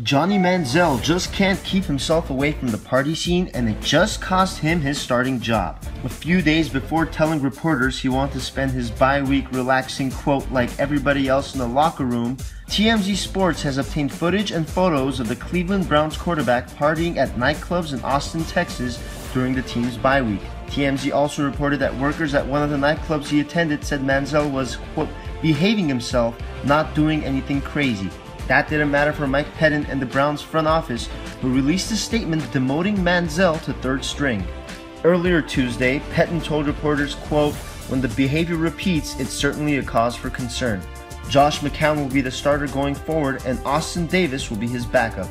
Johnny Manziel just can't keep himself away from the party scene and it just cost him his starting job. A few days before telling reporters he wanted to spend his bye week relaxing quote like everybody else in the locker room, TMZ Sports has obtained footage and photos of the Cleveland Browns quarterback partying at nightclubs in Austin, Texas during the team's bye week. TMZ also reported that workers at one of the nightclubs he attended said Manziel was quote behaving himself, not doing anything crazy. That didn't matter for Mike Pettine and the Browns front office, who released a statement demoting Manziel to third string. Earlier Tuesday, Pettine told reporters, quote, when the behavior repeats, it's certainly a cause for concern. Josh McCown will be the starter going forward, and Austin Davis will be his backup.